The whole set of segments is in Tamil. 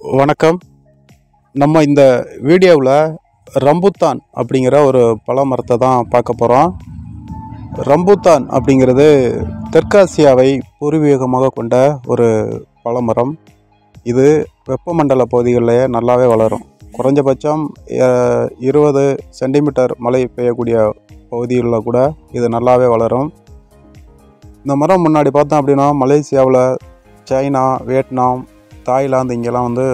வணக்கம். நம்ம இந்த வீடியோவில் ரம்புத்தான் அப்படிங்கிற ஒரு பழ மரத்தை தான் பார்க்க போகிறோம் ரம்புத்தான் அப்படிங்கிறது தெற்காசியாவை பூர்வீகமாக கொண்ட ஒரு பழமரம். இது வெப்பமண்டல பகுதிகளிலேயே நல்லாவே வளரும். குறைஞ்சபட்சம் இருபது சென்டிமீட்டர் மழை பெய்யக்கூடிய பகுதிகளில் கூட இது நல்லாவே வளரும். இந்த மரம் முன்னாடி பார்த்தோம் அப்படின்னா மலேசியாவில் சைனா வியட்நாம் தாய்லாந்து இங்கெல்லாம் வந்து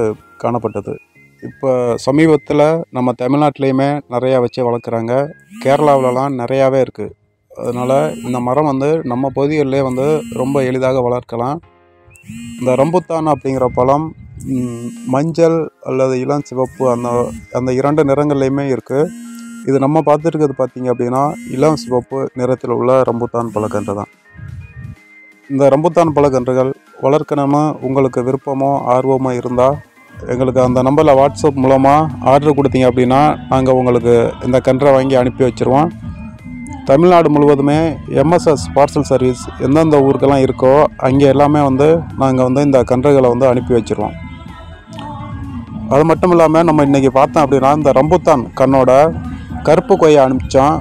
காணப்பட்டது. இப்போ சமீபத்தில் நம்ம தமிழ்நாட்டிலையுமே நிறையா வச்சு வளர்க்குறாங்க. கேரளாவிலலாம் நிறையாவே இருக்குது அதனால் இந்த மரம் வந்து நம்ம பகுதிகளிலே வந்து ரொம்ப எளிதாக வளர்க்கலாம். இந்த ரம்புத்தான் அப்படிங்கிற பழம் மஞ்சள் அல்லது இளம் சிவப்பு அந்த அந்த இரண்டு நிறங்கள்லையுமே இருக்குது இது நம்ம பார்த்துருக்கிறது பார்த்தீங்க அப்படின்னா இளம் சிவப்பு நிறத்தில் உள்ள ரம்புத்தான் பழக்கன்று தான். இந்த ரம்புத்தான் பழக்கன்றுகள் வளர்க்கணுமா? உங்களுக்கு விருப்பமோ ஆர்வமோ இருந்தால் எங்களுக்கு அந்த நம்பரில் வாட்ஸ்அப் மூலமாக ஆர்டர் கொடுத்தீங்க அப்படின்னா நாங்கள் உங்களுக்கு இந்த கன்றை வாங்கி அனுப்பி வச்சுருவோம். தமிழ்நாடு முழுவதுமே எம்எஸ்எஸ் பார்சல் சர்வீஸ் எந்தெந்த ஊருக்கெல்லாம் இருக்கோ அங்கே எல்லாமே வந்து நாங்கள் வந்து இந்த கன்றுகளை வந்து அனுப்பி வச்சுருவோம். அது மட்டும் இல்லாமல் நம்ம இன்றைக்கி பார்த்தோம் அப்படின்னா இந்த ரம்புத்தான் கண்ணோட கருப்பு கொய்யா அனுப்பிச்சோம்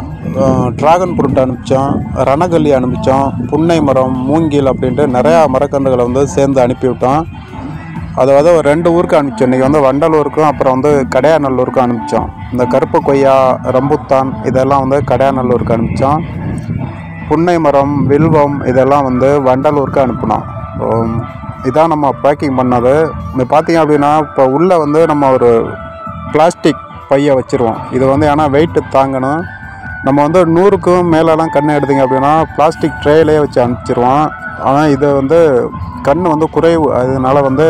ட்ராகன் ஃப்ரூட் அனுப்பிச்சோம் ரணகல்லி அனுப்பிச்சோம் புன்னை மரம் மூங்கில் அப்படின்ட்டு நிறையா மரக்கன்றுகளை வந்து சேர்ந்து அனுப்பிவிட்டோம் அதாவது ஒரு ரெண்டு ஊருக்கு அனுப்பிச்சோம் இன்றைக்கி வந்து வண்டலூருக்கும் அப்புறம் வந்து கடையாநல்லூருக்கும் அனுப்பிச்சோம் இந்த கருப்பு கொய்யா ரம்புத்தான் இதெல்லாம் வந்து கடையாநல்லூருக்கு அனுப்பிச்சோம் புன்னை மரம் வில்வம் இதெல்லாம் வந்து வண்டலூருக்கு அனுப்பினோம் இதான் நம்ம பேக்கிங் பண்ணது. இந்த பார்த்திங்க அப்படின்னா இப்போ உள்ளே வந்து நம்ம ஒரு பிளாஸ்டிக் பையை வச்சுருவோம். இது வந்து ஏன்னா வெயிட்டு தாங்கணும். நம்ம வந்து நூறுக்கும் மேலெலாம் கண்ணு எடுத்தீங்க அப்படின்னா பிளாஸ்டிக் ட்ரேலே வச்சு அனுப்பிச்சிருவோம். ஆனால் இது வந்து கண் வந்து குறைவு. அதனால வந்து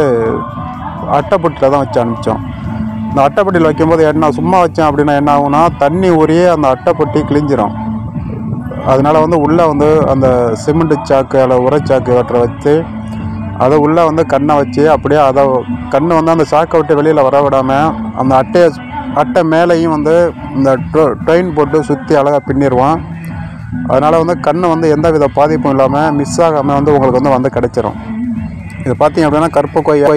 அட்டைப்பட்டியில் தான் வச்சு அனுப்பிச்சோம். இந்த அட்டைப்பட்டியில் வைக்கும்போது என்ன சும்மா வச்சேன் அப்படின்னா என்ன ஆகும்னா தண்ணி ஊறியே அந்த அட்டைப்பட்டி கிழிஞ்சிரும். அதனால வந்து உள்ளே வந்து அந்த சிமெண்ட் சாக்கு அல்ல உரைச்சாக்கு வெட்டுற வச்சு அதை உள்ளே வந்து கண்ணை வச்சு அப்படியே அதை கண்ணை வந்து அந்த சாக்கை விட்டு வெளியில் வர விடாமல் அந்த அட்டையை அட்டை மேலேயும் வந்து இந்த ட்ரெயின் போட்டு சுற்றி அழகாக பின்னிடுவோம் அதனால் வந்து கண் வந்து எந்த வித பாதிப்பும் இல்லாமல் மிஸ் ஆகாமல் வந்து உங்களுக்கு வந்து வந்து கிடைச்சிரும். இது பார்த்தீங்க அப்படின்னா கருப்பு கொய்யா